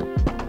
you